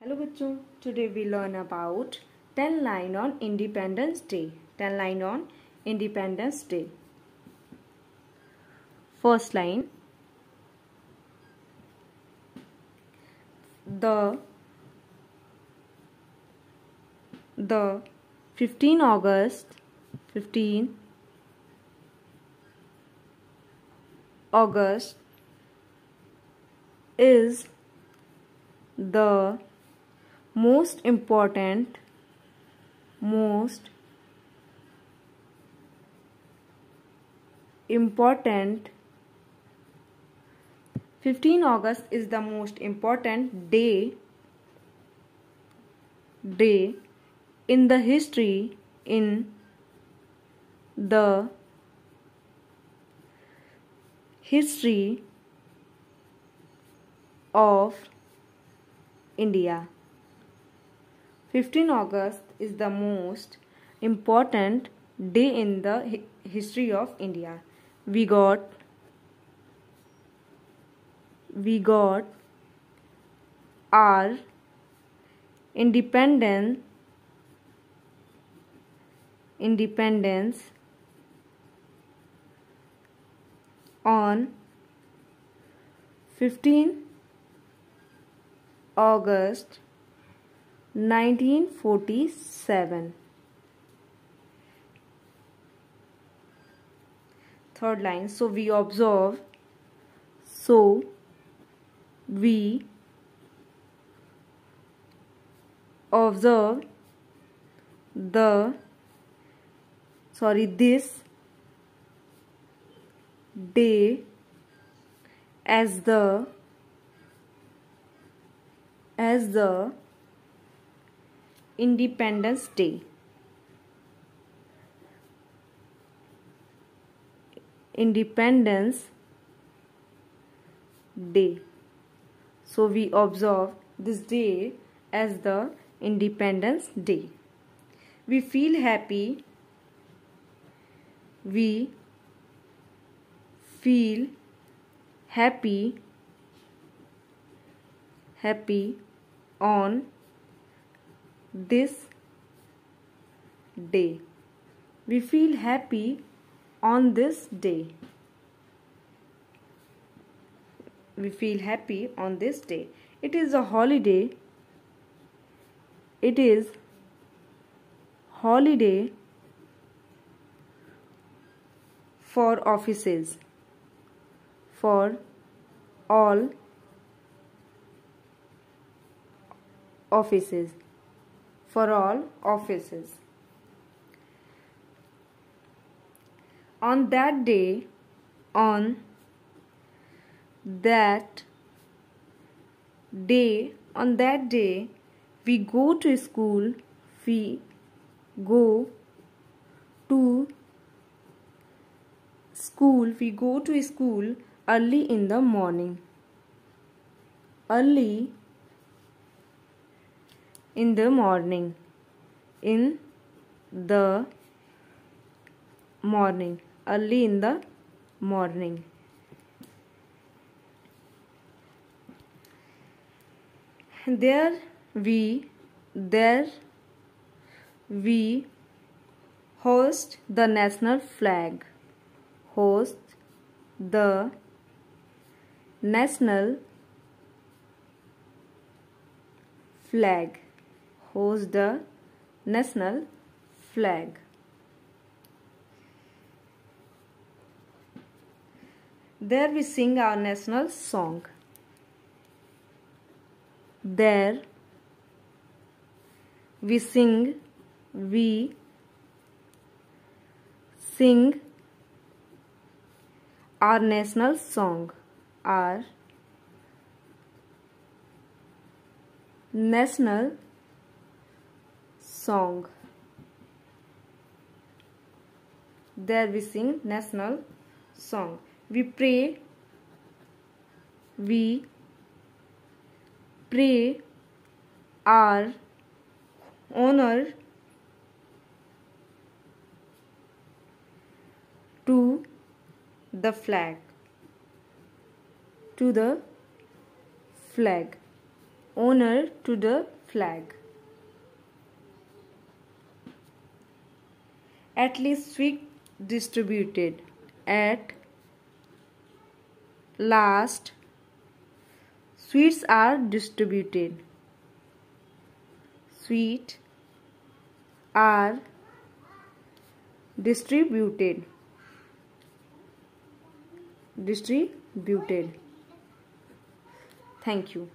Hello बच्चों today we learn about ten line on Independence Day ten line on Independence Day first line the the fifteen August fifteen August is the most important most important 15 august is the most important day day in the history in the history of India 15 August is the most important day in the hi- history of India. We got we got our independent independence on 15 August 1947 third line so we observe so we observe the sorry this day as the as the Independence Day. Independence Day. So we observe this day as the Independence Day. We feel happy. We feel happy happy on this day. We feel happy on this day. We feel happy on this day. It is a holiday. It is holiday for offices for all offices for all offices. On that day on that day on that day we go to school we go to school we go to school early in the morning. Early in the morning. In the morning. Early in the morning. There we there we host the national flag. Host the national flag host the national flag. There we sing our national song. There we sing we sing our national song our national song there we sing national song we pray we pray our honor to the flag to the flag honor to the flag. At least sweet distributed. At last, sweets are distributed. Sweet are distributed distributed thank you